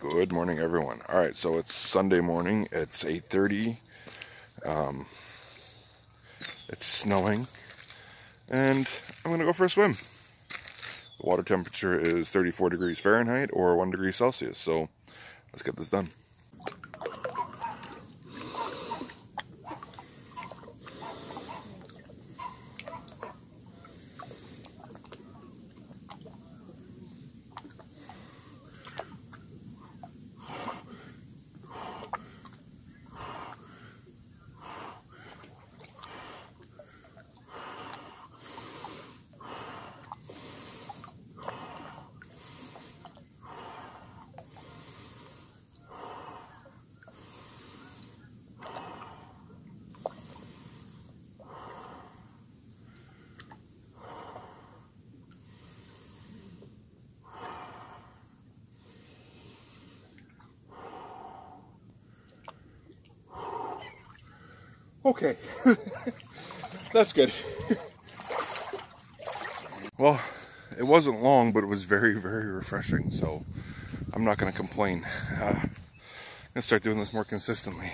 Good morning, everyone. All right, so it's Sunday morning. It's 8.30. Um, it's snowing. And I'm to go for a swim. The water temperature is 34 degrees Fahrenheit or 1 degree Celsius. So let's get this done. Okay, that's good. well, it wasn't long, but it was very, very refreshing, so I'm not going to complain. Uh, I'm going to start doing this more consistently.